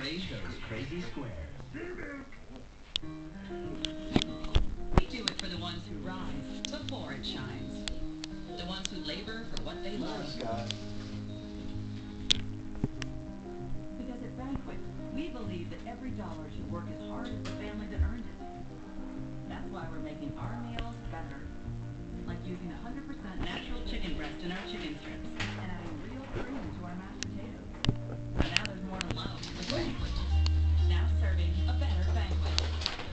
raise those crazy squares. We do it for the ones who rise before it shines. The ones who labor for what they love. Because at Banquet, we believe that every dollar should work as hard as the family that earned it. That's why we're making our meals better. Like using 100% natural chicken breast in our chicken